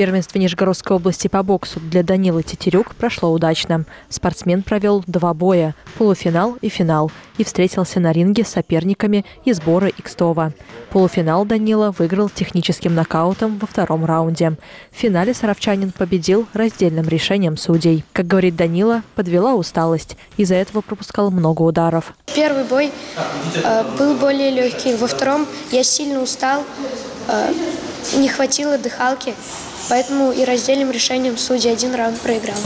Первенство Нижегородской области по боксу для Данилы Тетерюк прошло удачно. Спортсмен провел два боя – полуфинал и финал, и встретился на ринге с соперниками из Бора и Кстова. Полуфинал Данила выиграл техническим нокаутом во втором раунде. В финале саровчанин победил раздельным решением судей. Как говорит Данила, подвела усталость. Из-за этого пропускал много ударов. Первый бой э, был более легкий. Во втором я сильно устал, э, не хватило дыхалки. Поэтому и раздельным решением судья один раунд проиграл.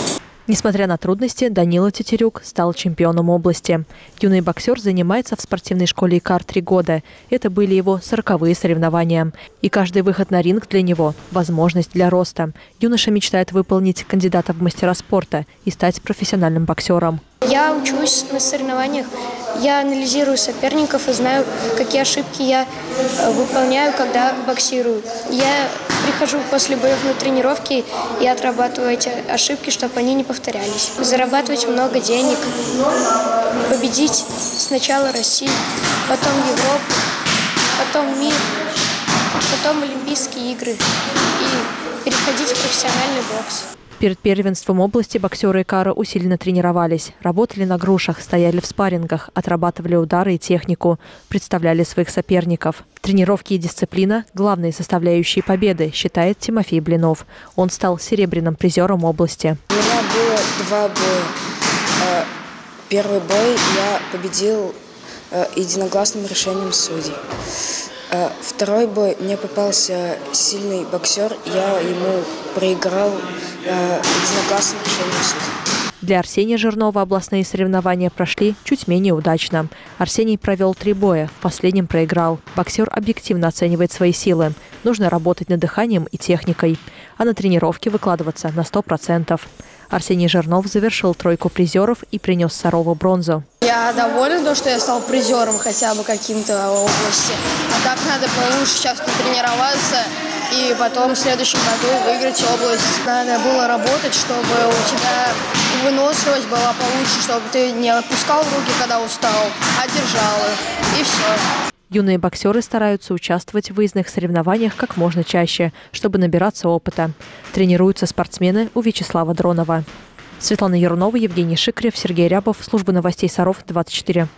Несмотря на трудности, Данила Тетерюк стал чемпионом области. Юный боксер занимается в спортивной школе ИКАР три года. Это были его сороковые соревнования. И каждый выход на ринг для него – возможность для роста. Юноша мечтает выполнить кандидата в мастера спорта и стать профессиональным боксером. Я учусь на соревнованиях, я анализирую соперников и знаю, какие ошибки я э, выполняю, когда боксирую. Я прихожу после боев на тренировки и отрабатываю эти ошибки, чтобы они не повторялись. Зарабатывать много денег, победить сначала Россию, потом Европу, потом мир, потом Олимпийские игры и переходить в профессиональный бокс. Перед первенством области боксеры Икара усиленно тренировались, работали на грушах, стояли в спаррингах, отрабатывали удары и технику, представляли своих соперников. Тренировки и дисциплина – главные составляющие победы, считает Тимофей Блинов. Он стал серебряным призером области. У меня было два боя. Э, первый бой я победил э, единогласным решением судей. Э, второй бой мне попался сильный боксер, я ему проиграл э, единогласным решением. Для Арсения Жирнова областные соревнования прошли чуть менее удачно. Арсений провел три боя, в последнем проиграл. Боксер объективно оценивает свои силы. Нужно работать над дыханием и техникой, а на тренировке выкладываться на 100%. Арсений Жирнов завершил тройку призеров и принес Сарову бронзу. Я доволен, что я стал призером хотя бы каким-то области. А так надо получше сейчас потренироваться и потом в следующем году выиграть область. Надо было работать, чтобы у тебя выносливость была получше, чтобы ты не отпускал руки, когда устал, а держал их. И все. Юные боксеры стараются участвовать в выездных соревнованиях как можно чаще, чтобы набираться опыта. Тренируются спортсмены у Вячеслава Дронова. Светлана Ярунова, Евгений Шикрев, Сергей Рябов. Служба новостей Саров, 24.